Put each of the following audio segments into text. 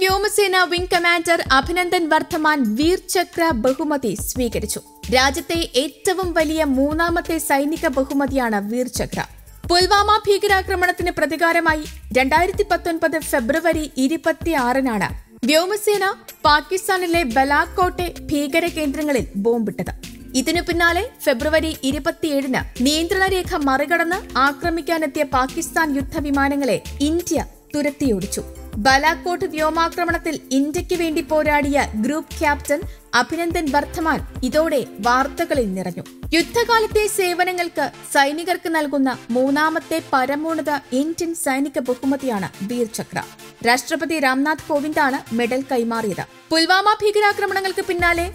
വ്യോമസേന wing commander Abhinandan Varthaman Vir Chakra ബഹുമതി സ്വീകരിച്ചു. രാജ്യത്തെ ഏറ്റവും വലിയ മൂന്നാമത്തെ സൈനിക ബഹുമതിയാണ് വീർ ചക്ര. പുൽവാമ ഭീകരാക്രമണത്തിന് പ്രതികാരമായി രണ്ടായിരത്തി പത്തൊൻപത് ഫെബ്രുവരി ഇരുപത്തിയാറിനാണ് വ്യോമസേന പാകിസ്ഥാനിലെ ബലാക്കോട്ടെ ഭീകര കേന്ദ്രങ്ങളിൽ ബോംബിട്ടത്. ഇതിനു പിന്നാലെ ഫെബ്രുവരി ഇരുപത്തിയേഴിന് നിയന്ത്രണരേഖ മറികടന്ന് ആക്രമിക്കാനെത്തിയ പാകിസ്ഥാൻ യുദ്ധവിമാനങ്ങളെ ഇന്ത്യ തുരത്തിയോടിച്ചു. ബലാക്കോട്ട് വ്യോമാക്രമണത്തിൽ ഇന്ത്യയ്ക്ക് വേണ്ടി പോരാടിയ ഗ്രൂപ്പ് ക്യാപ്റ്റൻ അഭിനന്ദൻ വർദ്ധമാൻ ഇതോടെ വാർത്തകളിൽ നിറഞ്ഞു. യുദ്ധകാലത്തെ സേവനങ്ങൾക്ക് സൈനികർക്ക് നൽകുന്ന മൂന്നാമത്തെ പരമോന്നത ഇന്ത്യൻ സൈനിക ബഹുമതിയാണ് വീർ ചക്ര. രാഷ്ട്രപതി രാംനാഥ് കോവിന്ദാണ് മെഡൽ കൈമാറിയത്. പുൽവാമ ഭീകരാക്രമണങ്ങൾക്ക് പിന്നാലെ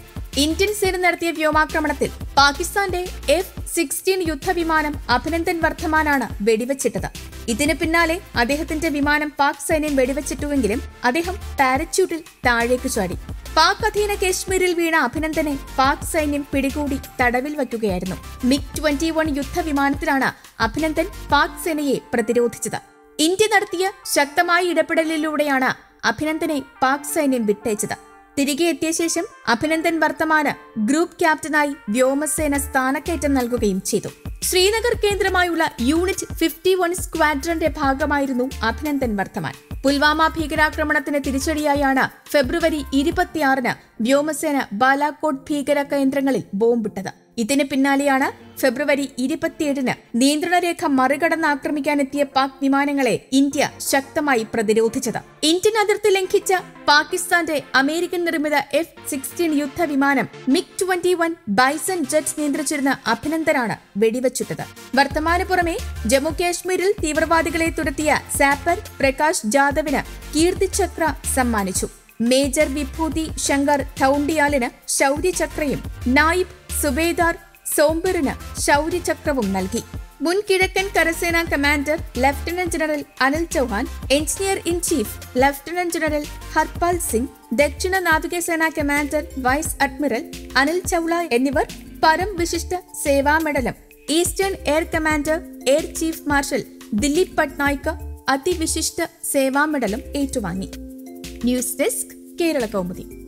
ഇന്ത്യൻ സേന നടത്തിയ വ്യോമാക്രമണത്തിൽ പാകിസ്ഥാന്റെ എഫ് സിക്സ്റ്റീൻ യുദ്ധവിമാനം അഭിനന്ദൻ വർദ്ധമാനാണ് വെടിവെച്ചിട്ടത്. ഇതിന് പിന്നാലെ അദ്ദേഹത്തിന്റെ വിമാനം പാക് സൈന്യം വെടിവെച്ചിട്ടുവെങ്കിലും അദ്ദേഹം പാരച്യൂട്ടിൽ താഴേക്ക് ചാടി. പാക് അധീന കശ്മീരിൽ വീണ അഭിനന്ദനെ പാക് സൈന്യം പിടികൂടി തടവിൽ വയ്ക്കുകയായിരുന്നു. മിഗ് ട്വന്റി വൺ യുദ്ധവിമാനത്തിലാണ് അഭിനന്ദൻ പാക് സേനയെ പ്രതിരോധിച്ചത്. ഇന്ത്യ നടത്തിയ ശക്തമായ ഇടപെടലിലൂടെയാണ് അഭിനന്ദനെ പാക് സൈന്യം വിട്ടയച്ചത്. തിരികെ എത്തിയ ശേഷം അഭിനന്ദൻ വർത്തമാന് ഗ്രൂപ്പ് ക്യാപ്റ്റനായി വ്യോമസേന സ്ഥാനക്കയറ്റം നൽകുകയും ചെയ്തു. ശ്രീനഗർ കേന്ദ്രമായുള്ള യൂണിറ്റ് ഫിഫ്റ്റി വൺ സ്ക്വാഡ്രന്റെ ഭാഗമായിരുന്നു അഭിനന്ദൻ വർത്തമാൻ. പുൽവാമ ഭീകരാക്രമണത്തിന് തിരിച്ചടിയായാണ് ഫെബ്രുവരി ഇരുപത്തിയാറിന് വ്യോമസേന ബാലാക്കോട്ട് ഭീകര കേന്ദ്രങ്ങളിൽ ബോംബിട്ടത്. ഇതിന് പിന്നാലെയാണ് ഫെബ്രുവരി ഇരുപത്തിയേഴിന് നിയന്ത്രണരേഖ മറികടന്ന് ആക്രമിക്കാനെത്തിയ പാക് വിമാനങ്ങളെ ഇന്ത്യ ശക്തമായി പ്രതിരോധിച്ചത്. ഇന്ത്യൻ അതിർത്തി ലംഘിച്ച പാകിസ്ഥാന്റെ അമേരിക്കൻ നിർമ്മിത F sixteen യുദ്ധവിമാനം MiG twenty one Bison jet നിയന്ത്രിച്ചിരുന്ന അഭിനന്ദനാണ് വെടിവെച്ചിട്ടത്. വർത്തമാന പുറമെ ജമ്മു കാശ്മീരിൽ തീവ്രവാദികളെ തുരത്തിയ സാപ്പർ പ്രകാശ് ജാദവിന് കീർത്തിചക്ര സമ്മാനിച്ചു. മേജർ വിഭൂതി ശങ്കർ ധൌണ്ടിയാലിന് ശൗര്യചക്രയും നായിബ് സുബേദാർ സോംബറിന് ശൗര്യചക്രവും നൽകി. മുൻ കിഴക്കൻ കരസേനാ commander lieutenant general Anil Chauhan engineer in chief lieutenant general Harpal Singh ദക്ഷിണ നാവികസേനാ commander vice admiral Anil Chawla എന്നിവർ Param Vishisht Seva മെഡലും. Eastern air commander air chief marshal Dileep Patnaik Ativishisht Seva മെഡലും ഏറ്റുവാങ്ങി. News desk Kerala Kaumudi.